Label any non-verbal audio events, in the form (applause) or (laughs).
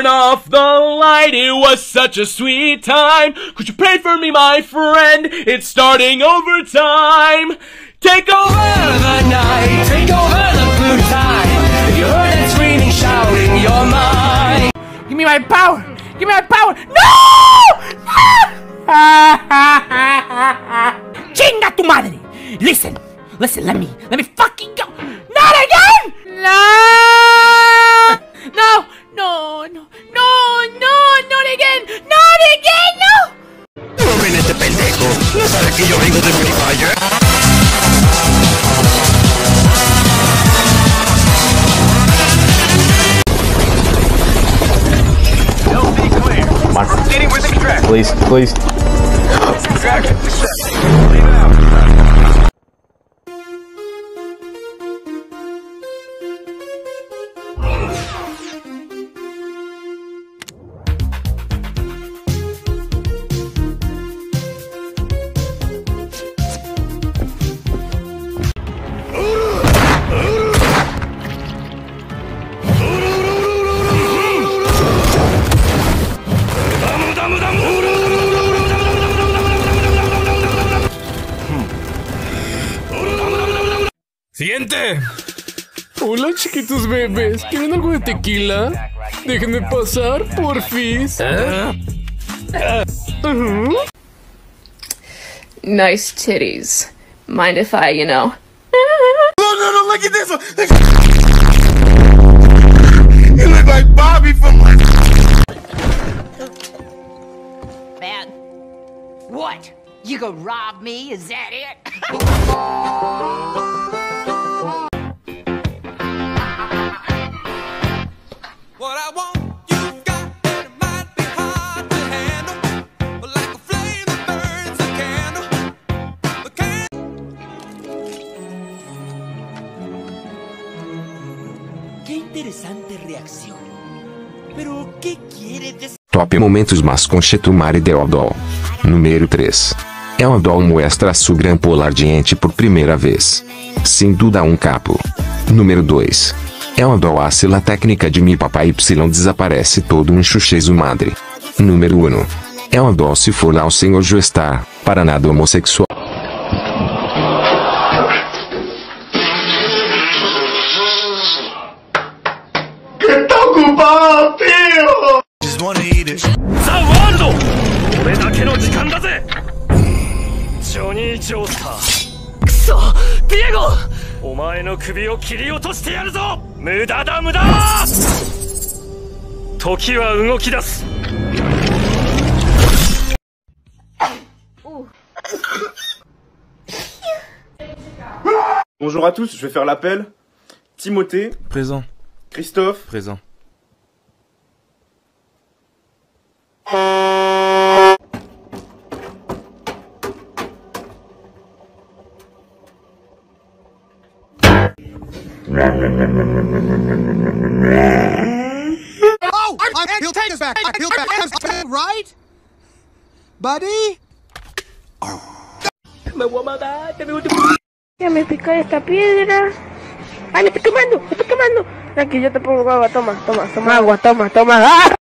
Turn off the light, it was such a sweet time. Could you pray for me, my friend? It's starting overtime. Take over the night, take over the blue time. If you heard it screaming, shouting, you're mine. Give me my power! Give me my power! No! (laughs) Chinga tu madre! Listen, listen, let me, let me fucking go! Not again! No! No, no, no, no, no, not again! Not again, no! Ven este pendejo. No sabe que yo vengo de Free Fire. Please, please. Siguiente. Hola chiquitos bebés, ¿quieren algo de tequila? Déjenme pasar, porfis. Nice titties. Mind if I, you know? No, no, no, look at this one. You look like Bobby from. Man. What? You gonna rob me? Is that it? (laughs) Top Momentos Mas com Chetumare Deodol. Número 3. Eodol mostra sua gran polar diente por primeira vez. Sem dúvida um capo. Número 2. Eodol hace la técnica de mi papai Y desaparece todo um chuchezo madre. Número 1. Eodol se for ao senhor Joestar, para nada homossexual. Just wanna eat it. ザ・ワールド俺だけの時間だぜジョニー・ジョースタークソディエゴ お前の首を切り落としてやるぞ無駄だ無駄時は動き出す Bonjour à tous, je vais faire l'appel. Timothée, Présent, Christophe, présent. Oh, he'll take us back. He'll back. Right, buddy. Ya me pica esta piedra. ¡Ay, me estoy quemando! ¡Me estoy quemando! Aquí yo te pongo agua, toma, toma, toma agua, toma, toma. ¡Ah!